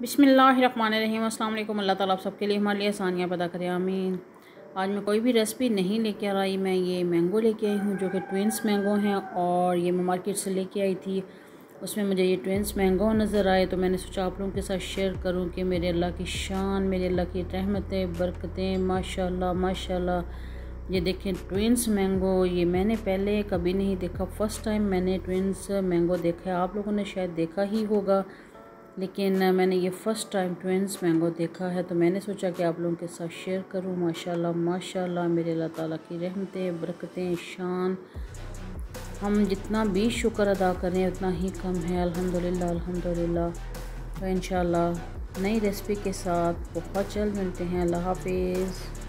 बिसमीम अल्लाम अल्लाह ताला आप सबके लिए हमारे लिए आसानियाँ पैदा करें, आमीन। आज मैं कोई भी रेसिपी नहीं लेके आ रही, मैं ये मैंगो लेके आई हूँ, जो कि ट्विंस मैंगो हैं, और ये मैं मार्केट से लेके आई थी। उसमें मुझे ये ट्विंस मैंगो नज़र आए तो मैंने सोचा आप लोगों के साथ शेयर करूँ कि मेरे अल्लाह की शान, मेरे अल्लाह की रहमतें, बरकतें, माशाल्लाह माशाल्लाह। ये देखें, ट्विंस मैंगो ये मैंने पहले कभी नहीं देखा, फ़र्स्ट टाइम मैंने ट्विंस मैंगो देखा है। आप लोगों ने शायद देखा ही होगा। लेकिन मैंने ये फ़र्स्ट टाइम ट्विंस मैंगो देखा है तो मैंने सोचा कि आप लोगों के साथ शेयर करूँ। माशाल्लाह माशाल्लाह, मेरे अल्लाह ताला की रहमतें, बरकतें, शान। हम जितना भी शुक्र अदा करें, उतना ही कम है। अल्हम्दुलिल्लाह अल्हम्दुलिल्लाह। तो इन नई रेसिपी के साथ बहुत जल्द मिलते हैं। अल्लाह हाफिज़।